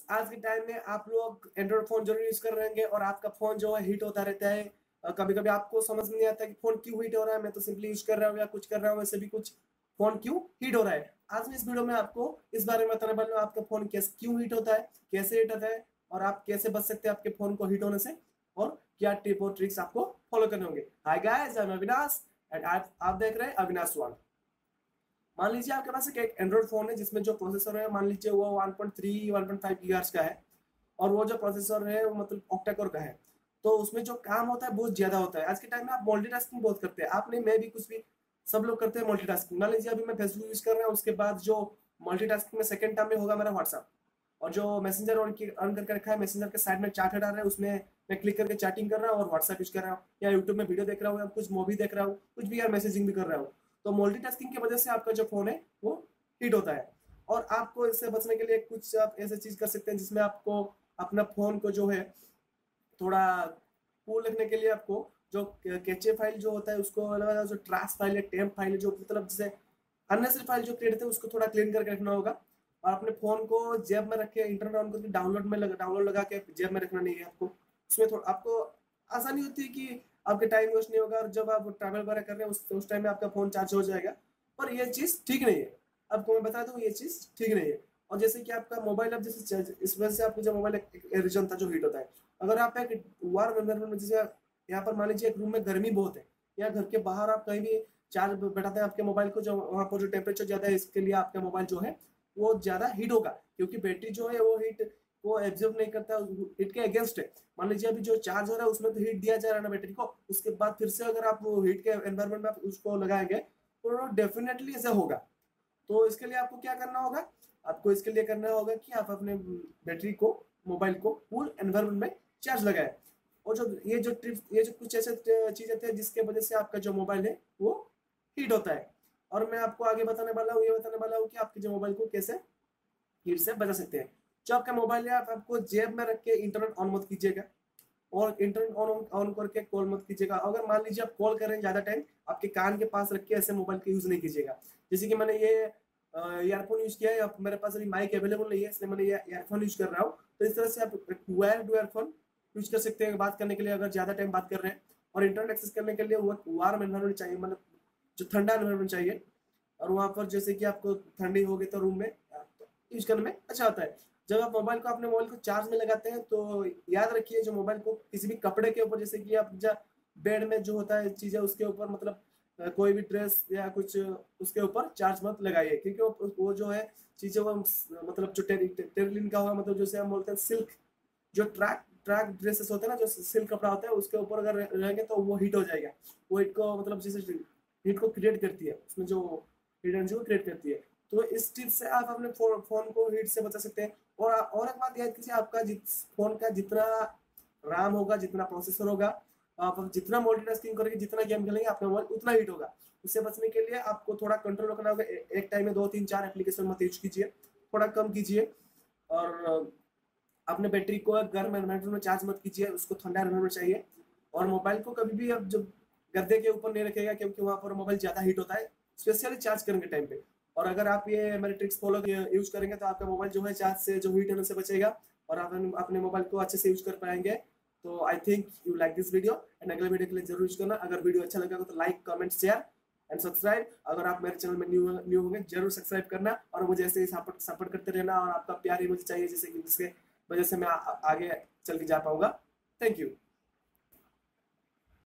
के टाइम में आप लोग एंड्रॉइड फ़ोन ज़रूर यूज़ कर रहे होंगे और आपका फ़ोन जो है हीट होता रहता है। कभी कभी आपको समझ में नहीं आता कि फ़ोन क्यों हीट हो रहा है, मैं तो सिंपली यूज़ कर रहा हूँ या कुछ कर रहा हूँ, वैसे भी कुछ फ़ोन क्यों हीट हो रहा है। आज मैं इस वीडियो में आपको इस बारे में बताने वाला हूँ, आपका फ़ोन कैसे, क्यों हीट होता है, कैसे हीट होता है और आप कैसे बच सकते हैं आपके फ़ोन को हीट होने से और क्या टिप और ट्रिक्स आपको फॉलो करने होंगे। Hi guys I am Avinash and आप देख रहे हैं अविनाश वन मान लीजिए आपके पास एक एंड्रॉइड फ़ोन है, जिसमें जो प्रोसेसर है, मान लीजिए वो 1.3 1.5 गीगाहर्ट्ज का है, और वो जो प्रोसेसर है, वो मतलब ऑक्टा का है तो उसमें जो काम होता है, बहुत ज़्यादा होता है। आज के टाइम में आप मल्टीटास्किंग बहुत करते हैं। आपने, मैं भी कुछ भी, सब लोग करते हैं मल्टीटास्किंग मान लीजिए अभी मैं फेसबुक यूज़ कर रहा हूँ, उसके बाद जो मल्टीटास्किंग में सेकंड टाइम में होगा मेरा व्हाट्सअप और जो मैसेंजर ऑन ऑन करके रखा है मैसेंजर के साइड में चार्ट हटा रहा है, उसमें मैं क्लिक करके चैटिंग कर रहा हूँ, और व्हाट्सएप यूज़ कर रहा हूँ, या यूट्यूब में वीडियो देख रहा हूँ, या कुछ मूवी देख रहा हूँ, कुछ भी यार मैसेजिंग भी कर रहा हूँ। तो मल्टीटास्किंग की वजह से आपका जो फ़ोन है, वो हीट होता है। और आपको इससे बचने के लिए कुछ आप ऐसे चीज़ कर सकते हैं जिसमें आपको अपना फ़ोन को जो है, थोड़ा कूल रखने के लिए आपको जो कैचे फ़ाइल जो होता है, उसको जो ट्रास फ़ाइल है टेम्प फ़ाइल है, जो मतलब जैसे अननेसरी फ़ाइल जो क्रिएट हैं, उसको थोड़ा क्लीन करके रखना होगा। और अपने फ़ोन को जेब में रख के इंटरनेट ऑन करके डाउनलोड में डाउनलोड लगा के जेब में रखना नहीं है आपको। उसमें थोड़ा आपको आसानी होती है कि आपके टाइम वेस्ट नहीं होगा और जब आप ट्रैवल वगैरह कर रहे हैं, उस टाइम में आपका फ़ोन चार्ज हो जाएगा। पर ये चीज़ ठीक नहीं है। आपको मैं बता दूँ, ये चीज़ ठीक नहीं है। और जैसे कि आपका मोबाइल अब जैसे इस वजह से आपको जो मोबाइल रीजन था जो हीट होता है। अगर आप एक वार एनवायरमेंट में, जैसे यहाँ पर मान लीजिए एक रूम में गर्मी बहुत है, या घर के बाहर आप कहीं भी चार्ज बैठाते हैं, आपके मोबाइल को जो, वहाँ पर जो टेम्परेचर ज़्यादा है, इसके लिए आपका मोबाइल जो है, वो ज़्यादा हीट होगा। क्योंकि बैटरी जो है, वो हीट वो एब्जॉर्ब नहीं करता हीट के अगेंस्ट है। मान लीजिए अभी जो चार्ज हो रहा है, उसमें तो हीट दिया जा रहा है ना बैटरी को, उसके बाद फिर से अगर आप वो हीट के एनवायरमेंट में आप उसको लगाएँगे तो डेफिनेटली ऐसा होगा। तो इसके लिए आपको क्या करना होगा? आपको इसके लिए करना होगा कि आप अपने बैटरी को मोबाइल को फुल एनवायरमेंट में चार्ज लगाए। और जो ये जो ट्रिप ये जो कुछ ऐसे चीज़ें थे जिसके वजह से आपका जो मोबाइल है, वो हीट होता है। और मैं आपको आगे बताने वाला हूँ, ये बताने वाला हूँ कि आपके जो मोबाइल को कैसे हीट से बचा सकते हैं। जो आपका मोबाइल है आप आपको जेब में रख के इंटरनेट ऑन मत कीजिएगा। और इंटरनेट ऑन ऑन करके कॉल मत कीजिएगा। अगर मान लीजिए आप कॉल कर रहे हैं ज़्यादा टाइम आपके कान के पास रख के ऐसे मोबाइल का यूज़ नहीं कीजिएगा। जैसे कि मैंने ये ईयरफोन यूज़ किया है मेरे पास अभी माइक अवेलेबल नहीं है, इसलिए मैंने ये ईयरफोन यूज़ कर रहा हूँ। तो इस तरह से आप वायर टू ईयरफोन यूज़ कर सकते हैं बात करने के लिए, अगर ज़्यादा टाइम बात कर रहे हैं। और इंटरनेट एक्सेस करने के लिए वार्म एनवायरमेंट चाहिए मतलब जो ठंडा एनवायरमेंट चाहिए। और वहाँ पर जैसे कि आपको ठंडी हो गई तो रूम में यूज़ करने में अच्छा होता है। जब आप मोबाइल को अपने मोबाइल को चार्ज में लगाते हैं तो याद रखिए जो मोबाइल को किसी भी कपड़े के ऊपर, जैसे कि आप बेड में जो होता है चीज़ें, उसके ऊपर मतलब कोई भी ड्रेस या कुछ, उसके ऊपर चार्ज मत लगाइए, क्योंकि वो जो है चीज़ें वो मतलब जो टेरलिन का हुआ मतलब जैसे हम बोलते हैं सिल्क, जो ट्रैक ट्रैक ड्रेसेस होते हैं ना, जो सिल्क कपड़ा होता है, उसके ऊपर अगर रहेंगे तो वो हीट हो जाएगा। वो हीट को मतलब जैसे हीट को क्रिएट करती है, उसमें जो हीट एनर्जी को क्रिएट करती है। तो इस टिप से आप अपने फ़ोन को हीट से बचा सकते हैं। और और एक बात याद कीजिए, आपका जित, फ़ोन का जितना रैम होगा, जितना प्रोसेसर होगा, आप जितना मल्टीटास्किंग करेंगे, जितना गेम खेलेंगे, आपका मोबाइल उतना हीट होगा। उससे बचने के लिए आपको थोड़ा कंट्रोल रखना होगा। एक टाइम में दो तीन चार एप्लीकेशन मत यूज़ कीजिए। थोड़ा कम कीजिए। और अपने बैटरी को गर्म एनवायरमेंट में चार्ज मत कीजिए, उसको ठंडा एनवायरमेंट चाहिए। और मोबाइल को कभी भी अब जब गद्दे के ऊपर नहीं रखेगा, क्योंकि वहाँ पर मोबाइल ज़्यादा हीट होता है। स्पेशली चार्ज करने के टाइम पे। और अगर आप ये मेरे ट्रिक्स फॉलो यूज़ करेंगे तो आपका मोबाइल जो है चार्ज से, जो हीट होने से बचेगा और आप अपने मोबाइल को अच्छे से यूज़ कर पाएँगे। तो I think you like this video and अगले वीडियो के लिए ज़रूर यूज़ करना। अगर वीडियो अच्छा लगेगा तो like comment share and subscribe अगर आप मेरे चैनल में न्यू न्यू होंगे, ज़रूर सब्सक्राइब करना और मुझे ऐसे ही सपोर्ट करते रहना और आपका प्यार ही मुझे चाहिए जैसे कि, जिसके वजह से मैं आगे चल के जा पाऊँगा। Thank you